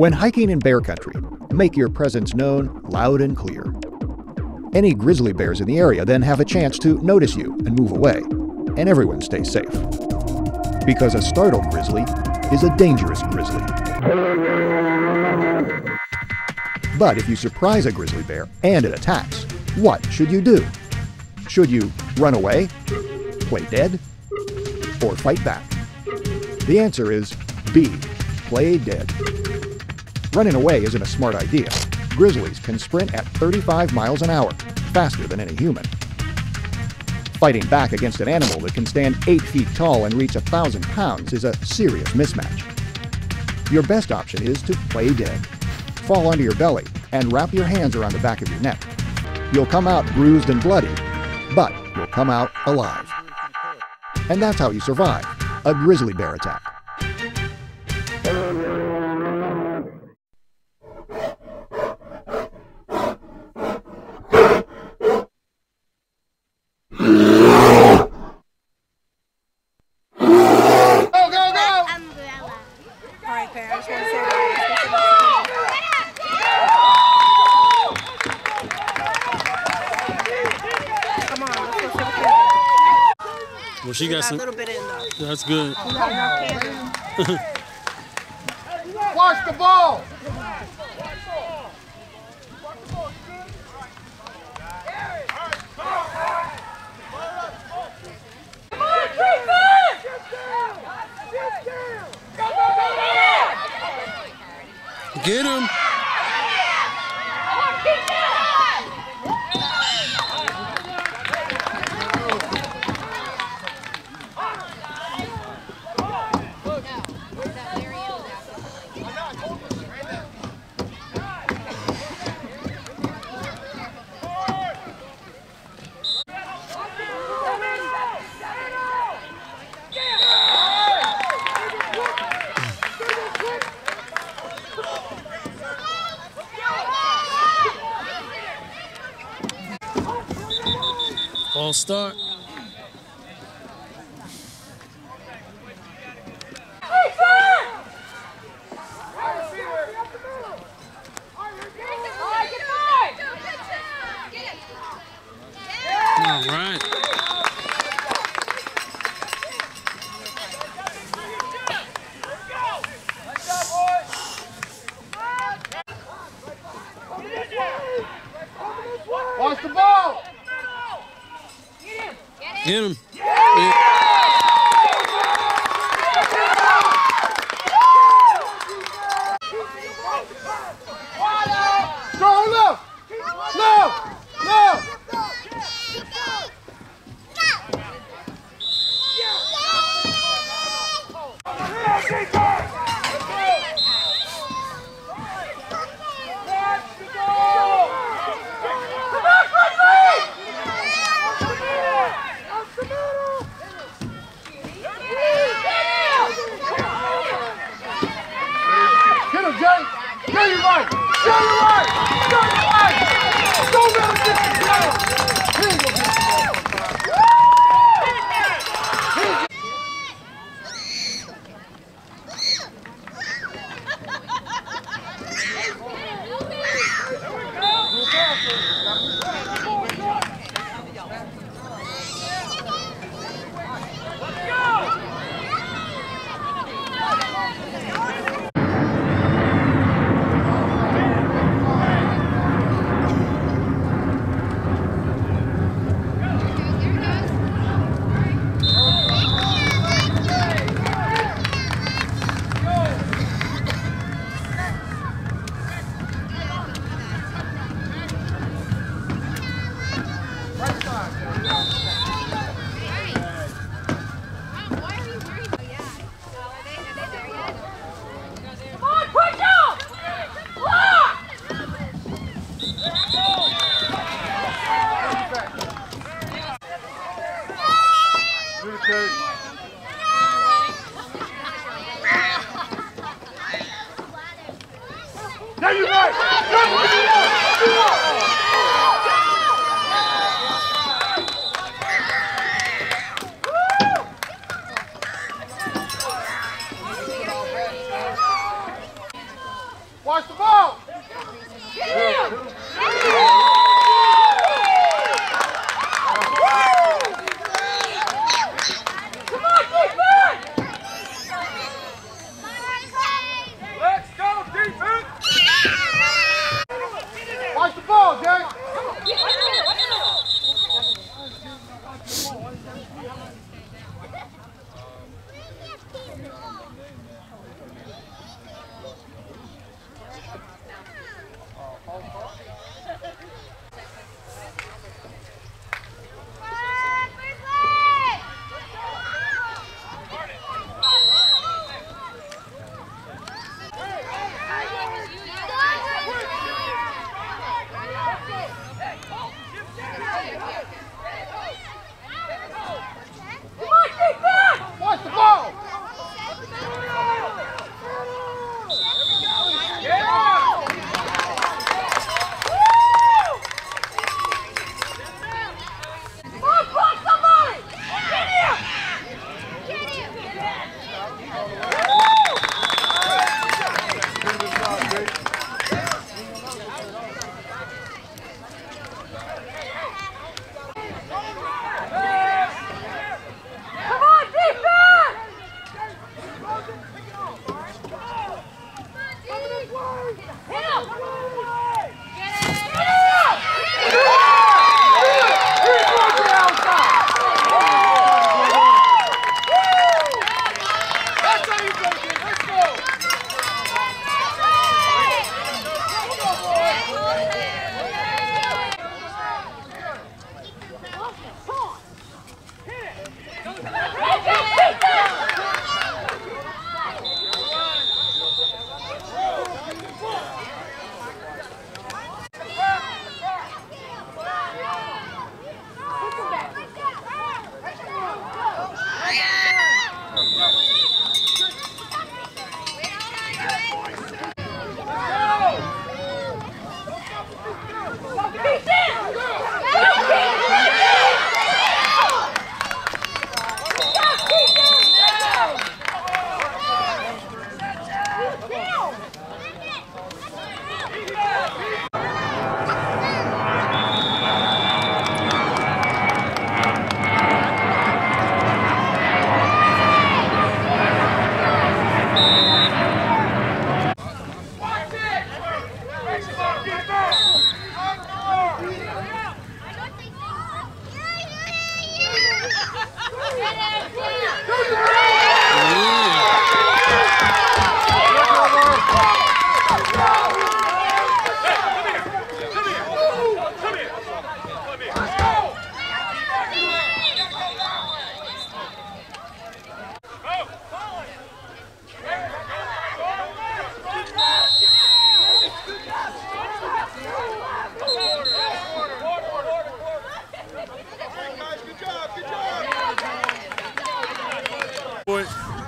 When hiking in bear country, make your presence known loud and clear. Any grizzly bears in the area then have a chance to notice you and move away, and everyone stays safe. Because a startled grizzly is a dangerous grizzly. But if you surprise a grizzly bear and it attacks, what should you do? Should you run away, play dead, or fight back? The answer is B, play dead. Running away isn't a smart idea. Grizzlies can sprint at 35 miles an hour, faster than any human. Fighting back against an animal that can stand 8 feet tall and reach 1,000 pounds is a serious mismatch. Your best option is to play dead. Fall onto your belly and wrap your hands around the back of your neck. You'll come out bruised and bloody, but you'll come out alive. And that's how you survive a grizzly bear attack. She got Got a little bit in though. That's good. Watch the ball! Get him. False start. All right. Watch the ball! Get him. Yeah. Go left! Left!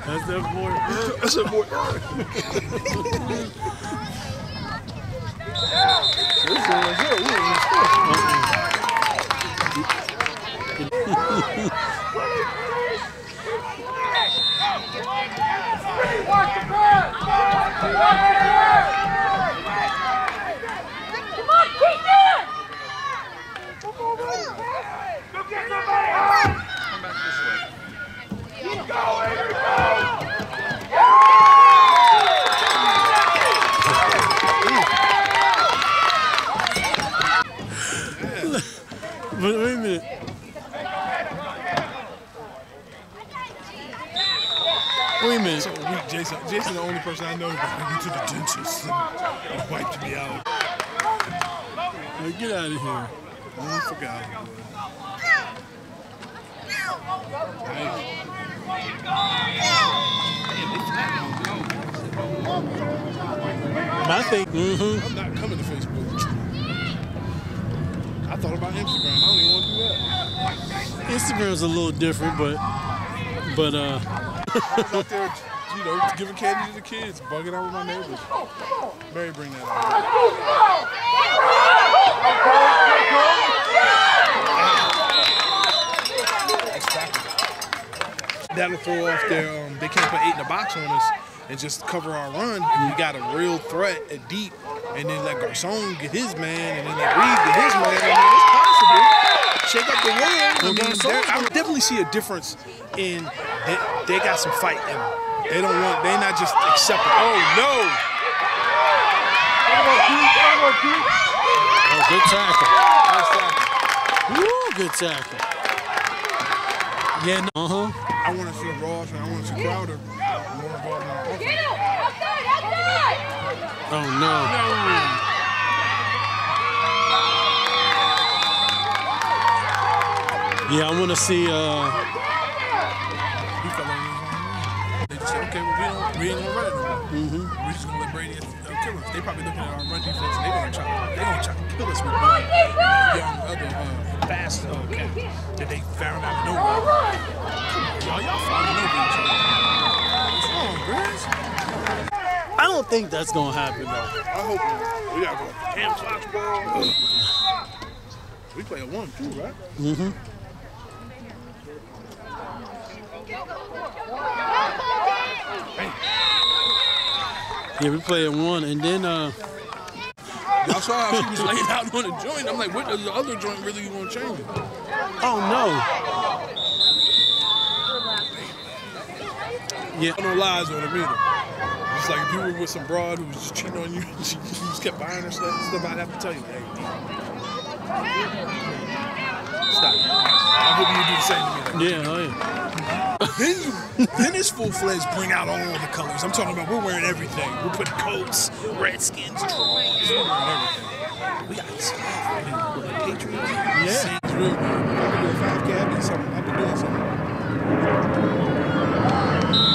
That's that boy. That's a boy. Watch the pass! Watch the pass! Go get somebody! But wait a minute. Wait a minute. So weak, Jason. Jason's the only person I know who went to the dentist and, wiped me out. Get out of here. I forgot. I think, mm-hmm. I'm not coming to Facebook. I thought about Instagram. I don't even want to do that. Instagram's a little different, but, but, uh, you know, giving candy to the kids, bugging out with my neighbors. Mary, bring that out. That'll throw off their. Um, they can't put eight in the box on us and just cover our run. We got a real threat at deep, and then let Garcon get his man, and then let Reed get his man. I mean, it's possible. Shake up the world. I, mean, I definitely see a difference in they, they got some fight in them. They don't want. They're not just accepting. Oh no! oh, good tackle. Woo, good tackle. Yeah, no, uh-huh. I want to see Ross and I want to see Crowder more involved in our offense. Oh, no. Yeah, I want to see, uh, okay, well, we, don't, we ain't gonna run it no more. Mm-hmm. We're just gonna let Brady uh, kill us. They probably looking at our run defense and they gonna try, they gonna try to kill us with one young other uh, fast uh, cat that they found out of nowhere. Y'all, y'all falling over each other. What's wrong, Grizz? I don't think that's going to happen, though. I hope we gotta go ham ball. We play a one too, right? Mm-hmm. Yeah, we play at one, and then, uh, Y'all saw how she was laying out on the joint. I'm like, what is the other joint really you gonna change? oh, no. Yeah, no lies on him either. It's like if you were with some broad who was just cheating on you, she, just kept buying her stuff, stuff I'd have to tell you, hey, stop. I hope you do the same to me. yeah, oh, yeah. Then, you, then it's full fledged. Bring out all the colors. I'm talking about we're wearing everything. We're putting coats, redskins, drawers. We're wearing everything. We got stuff. I mean, the Patriots. Yeah. It's real. I'll be doing 5K. I'll be something. I'll be doing something.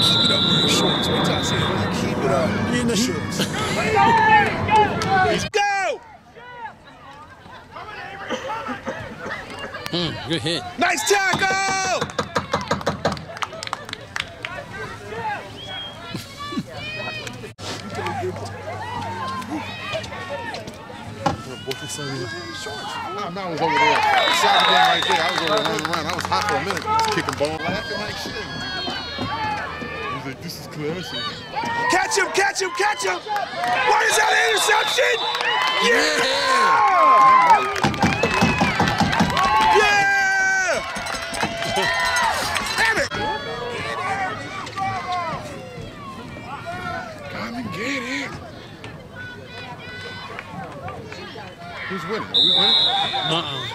Keep it up wearing shorts. Wait till I see it. Keep it up. You know- shorts. Let's go! Mm, good hit. Nice tackle! Nah, mine was over there. Soccer game right there. I was over there running around. I was hot for a minute. Just kicking ball. Laughing like shit. He's like, this is classic. Catch him, catch him, catch him! What is that interception? Yeah! Yeah! who's winning. Are we winning? Uh-uh.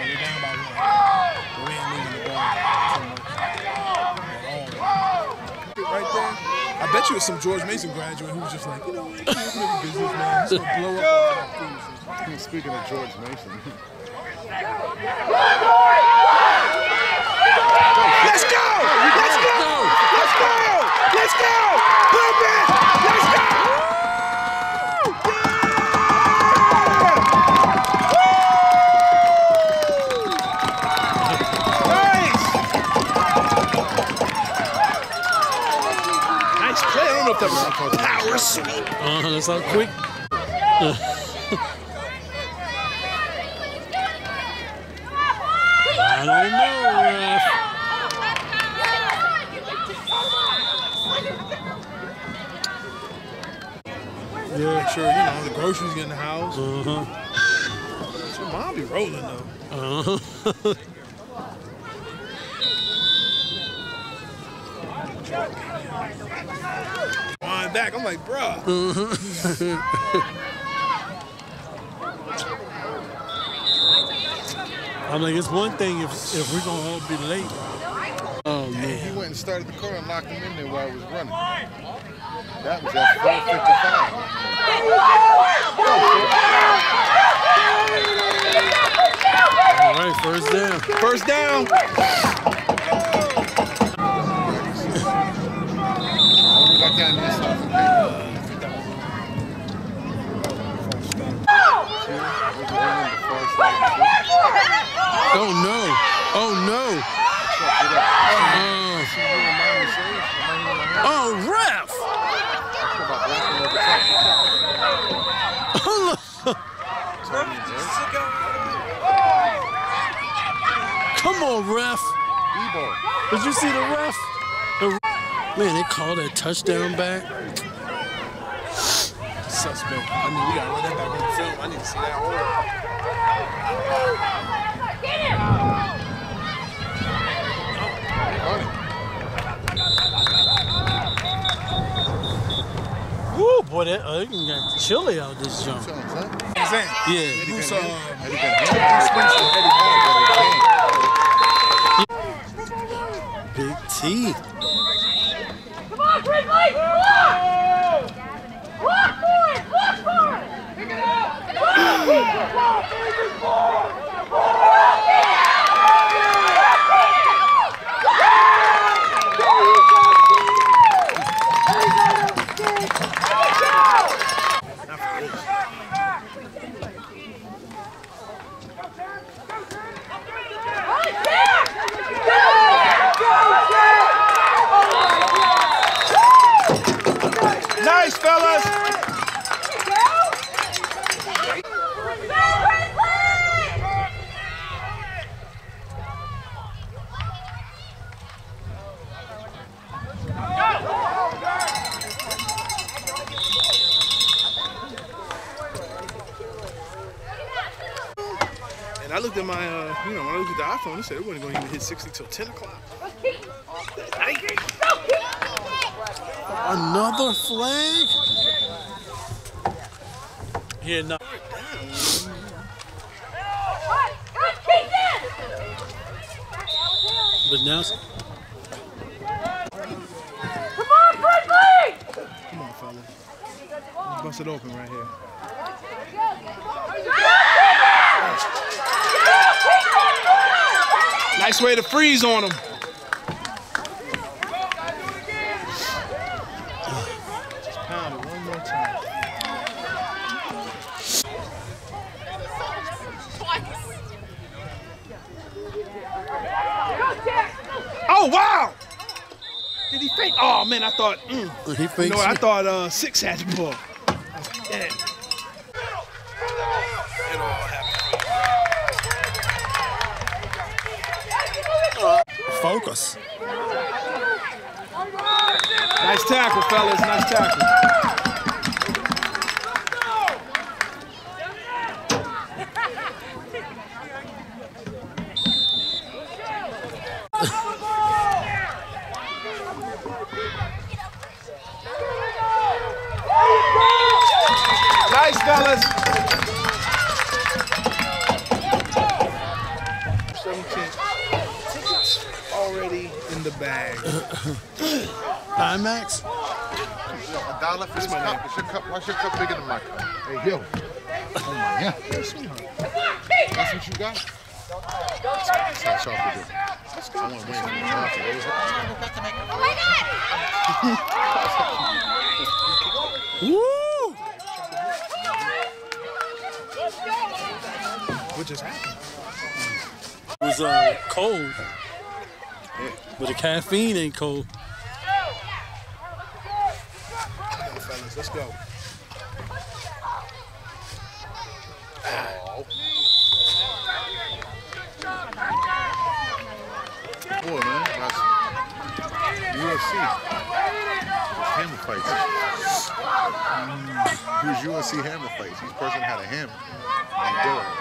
We're down by one. We ain't the ball Right there. I bet you it's some George Mason graduate who was just like, you know, what? I'm business, man. He's gonna blow up. Speaking of George Mason. Let's go! Let's go! Let's go! Let's go! Let's go! Play. I don't know if that was a power sweep. Uh, that's how quick. I don't know, ref. Yeah, sure. You know, the groceries get in the house. Uh-huh. Your mom be rolling though. Uh-huh. Wind back. I'm like, bruh. I'm like, it's one thing if if we're gonna all be late. Oh He man. He went and started the car and locked him in there while I was running. That was at 455. All right, first down. First down. Got down this off the paper. Oh no. Oh no. Uh, oh ref. Come on, ref. Did you see the ref? The- Man, they called that touchdown back. Suspect. I mean, we gotta run that back on the film. I need to see that order. Woo, boy, that uh, it can get chilly out this jump. Yeah. Who's um, Big T. Come on, Brindley! Come on! Walk for it! Walk for it! Pick it up! Come on, Nice, fellas. and I looked at my, uh, you know, when I looked at the iPhone, it said it wasn't going to even hit 60 till 10 o'clock. Another flag? Yeah, no. But now, Come on, Brindley! Come on, fellas. Let's bust it open right here. Nice way to freeze on him. Pound it one more time. Oh wow! Did he fake? Oh man, I thought. Mm. he You fakes know? I thought uh, six had the ball. Nice tackle, fellas. Nice tackle. Nice, fellas. 17. Tickets already in the bag. IMAX? Yo, a dollar for this cup. Is your cup. Why's your cup bigger than my cup? Hey, yo. Oh my yeah. That's what you got? That's how sharp it is. I want to win from the coffee. What was it? Woo! What just happened? It was uh, cold. But the caffeine ain't cold. Come on, fellas, let's go. Boy, man. That's UFC. Hammer fights. Mm, He UFC hammer fights. Each person had a hammer. And they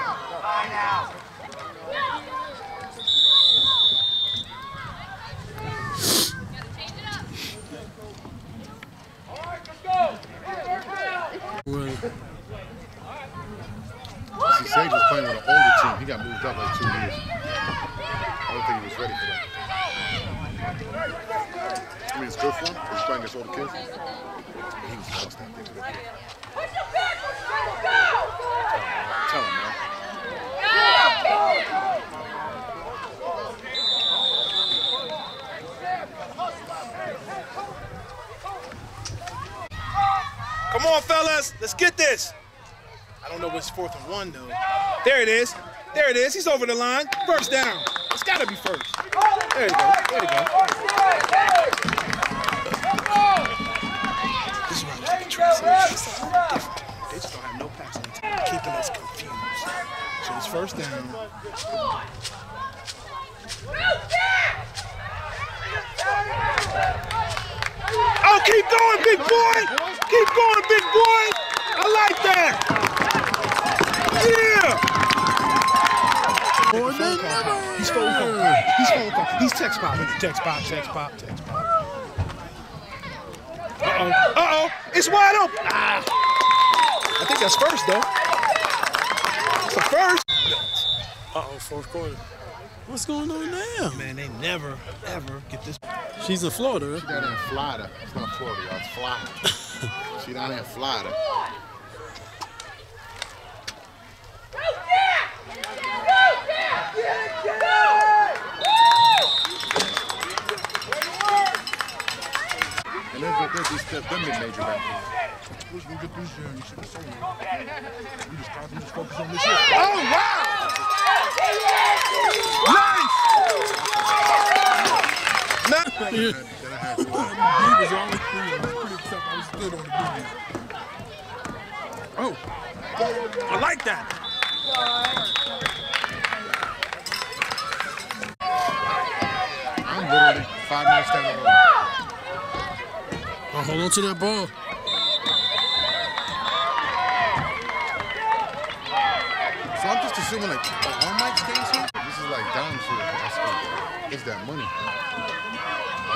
See, Sage was playing with an older team. He got moved up like two years. I don't think he was ready for that. I mean, it's good for him. He's playing against older kids. He was lost. Tell him, man. Come on, fellas, let's get this. I don't know what's fourth and one though. There it is. There it is. He's over the line. First down. It's gotta be first. There you go. There you go. This is why I'm taking different. They just don't have no passing keeping us confused. So it's first down. Oh, keep going, big boy! Keep going, big boy! I like that! Yeah! boy, they never. He's phone call. He's phone call. He's text pop. Text pop, text pop, text pop. Uh-oh. Uh-oh. It's wide open. Ah. I think that's first, though. It's a first. Uh-oh, fourth quarter. What's going on now? Man, they never, ever get this. She's in Florida, She Down in Florida. It's not Florida, y'all. It's Florida. she down in Florida. And then they, they just stepped them in major back. We can get this year and shit. So, we just try to just focus on this shit. Oh, wow! Nice! Then, then I had to, was only three. Pretty tough. I was good on the booty. Oh. I like that. I'm literally five minutes down the road. Oh, hold on to that ball. So I'm just assuming like the all mic stays here. This is like down to high. It's that money.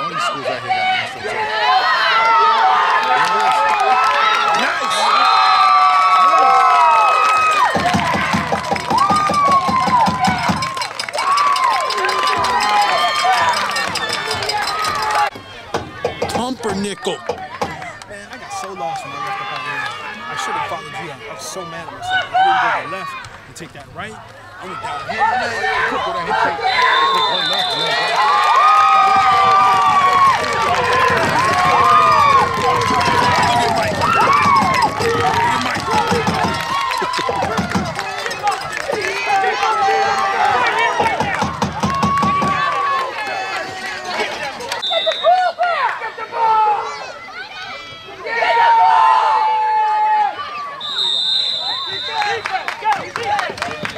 All these schools out here got national. There. Nice. Pumpernickel. Man, I got so lost when I left up out here. I should have followed you. I was so mad at myself. I didn't go to the left and take that right. I went down here. Could go down here, take, take one left, and.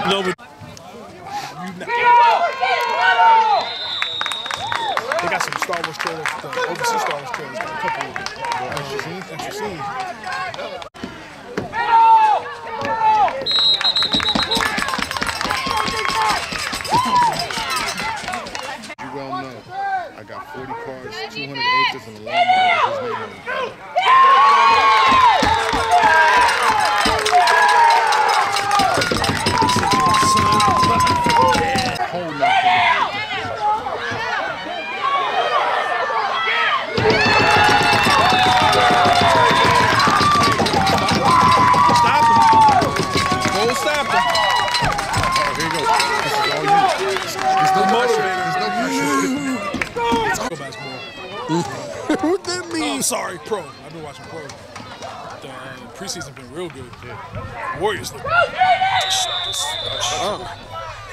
No, but They got some Star Wars trailers, uh, the overseas Star Wars trailers. Got a couple of extra scenes. Extra scenes. You well know, I got 40 cars, 200 acres, and a with his name. Sorry, pro. I've been watching pro. The uh, preseason's been real good. Yeah. Warriors look. They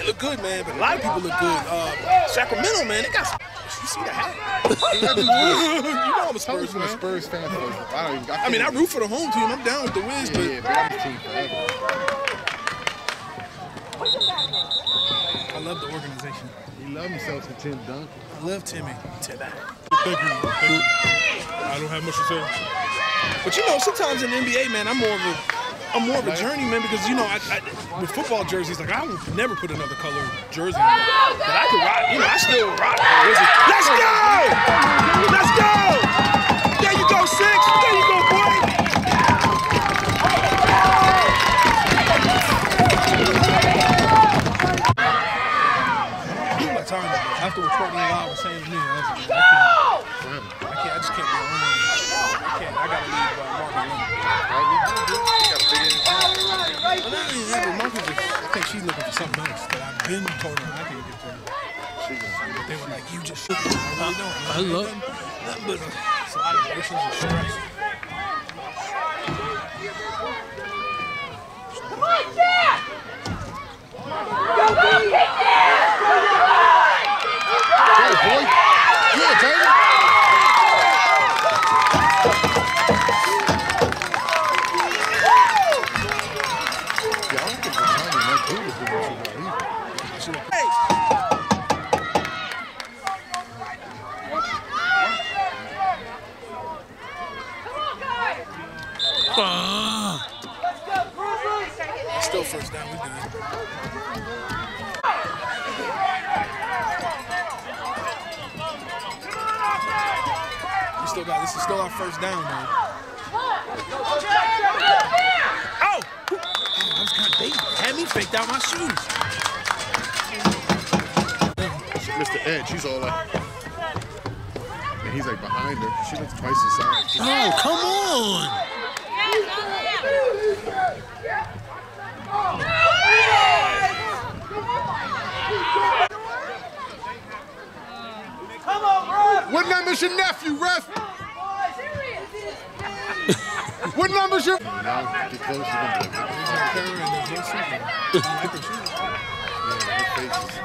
look good, man. But a lot of people look good. Uh, Sacramento, man, they got. Some, you see the hat? you know I'm a Tell me Spurs a fan. Spurs fan. for- I don't even. I mean, I root for the home team. I'm down with the Wiz, Yeah, but yeah, but I'm a team forever. I love the organization. He loved himself to Tim Duncan. I love Timmy. Timmy. Thank you. Thank you. I don't have much to say. But you know, sometimes in the NBA, man, I'm more of a I'm more of a journeyman because you know, I, I, with football jerseys, like I would never put another color jersey on. But I could rock, you know, I still rock the Wizards. Let's go! Let's go! There you go, six. There you go, boy. My time after what Courtney Lyle was saying to me, I was like, I can't, I can't, I just can't be around. I can't. I gotta leave uh, Marvin Lemon. But not only that, but Marcus just, I think she's looking for something else that I've been told her I can't get to. But they were like, you just shook it. I really don't. I love- Nothing, nothing but it's a lot of emotions and stress. Come on, Jack! Go, go, kick it! Boy. Yeah, Taylor. Yeah, I don't think Latanya and that dude is doing too well either. Hey! Come on, guys! Ah, Let's go, Grizzlies! Still first down, we good. We still got this is still our first down, man. Oh! Oh, I was kind of bait. Had me faked out my shoes. Mr. Edge, he's all like, and he's like behind her. She looks twice his size. oh, come on. Come on, bro! What number's your nephew, ref? What number's your? Now get close to them. Karen and the whole season. I like her shoes. Yeah, her face is.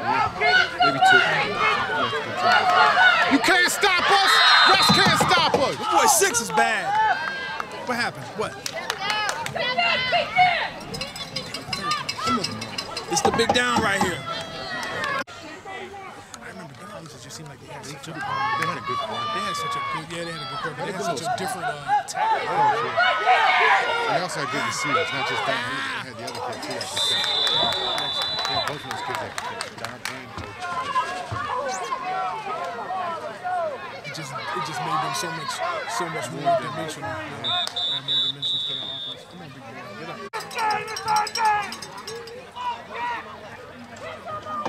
Yeah, maybe two. You can't stop us. Russ can't stop us. Boy, six is bad. What happened? What? It's the big down right here. I remember Down used to just seem like they had such a They had a good one. they had such a good yeah they had a good quarterback. They had They had such a different uh, tackle. And they also had good receivers, not just Don Reed. They had the other kid too. I think. Yeah, both of those kids like Don and Coach. It just it just made them so much so much more dimensional. You know? More dimensions to the offense. Come on, big boy, get up.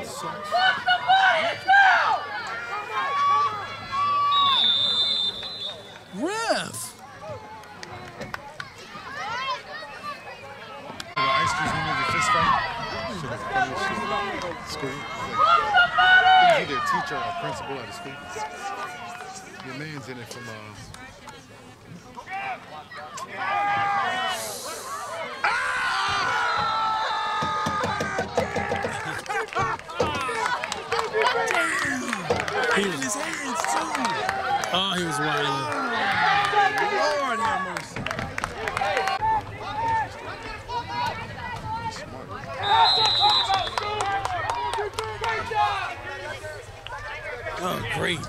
Sucks. Ref. The ice cream when you fist fight. Shit is funny shit. School. I think he's either a teacher or a principal at a school. Your man's in it from uh. He was, His hands too. oh, he was wilding. Lord have mercy. Oh, great.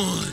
On.